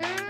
Bye. Mm.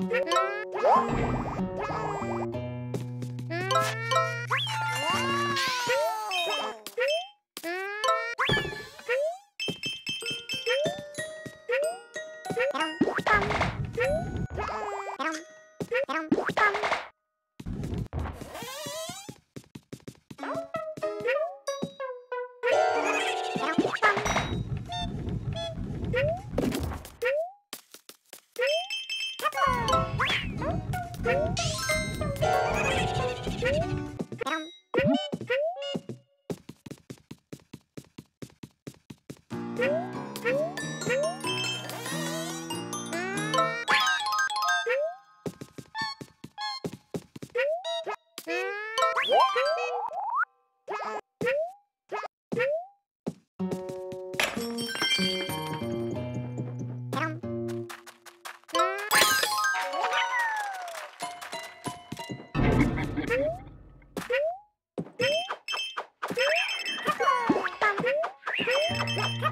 Música Ha ha ha!